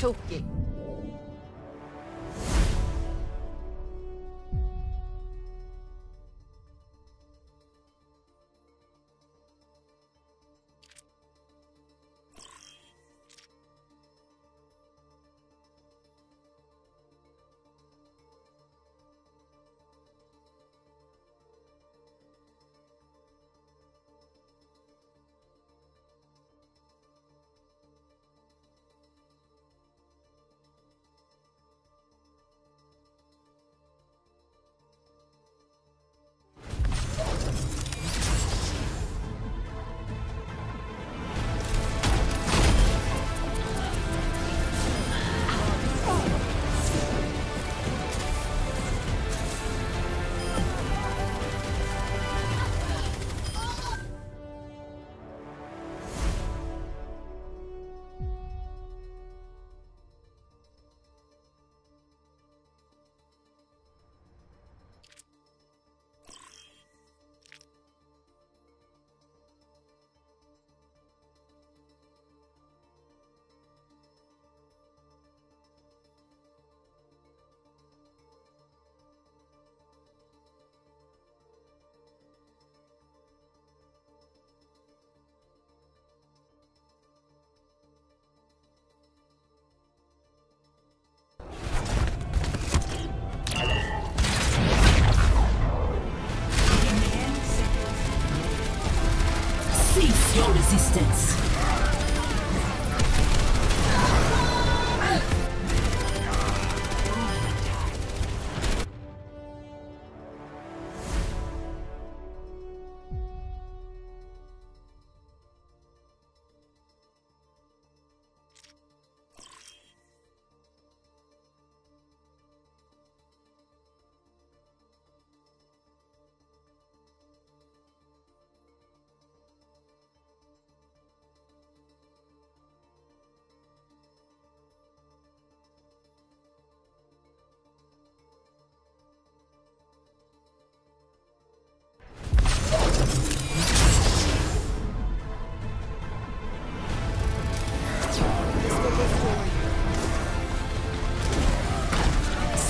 도끼. Your resistance.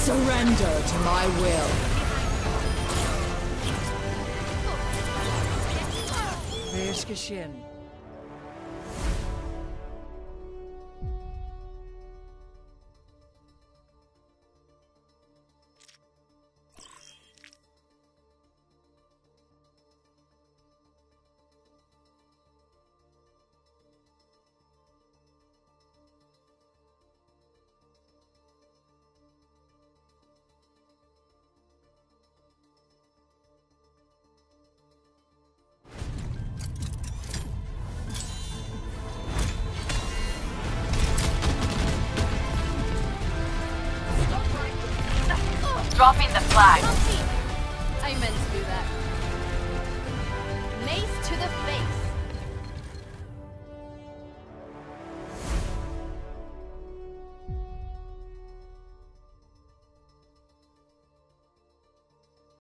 Surrender to my will. Wees flag.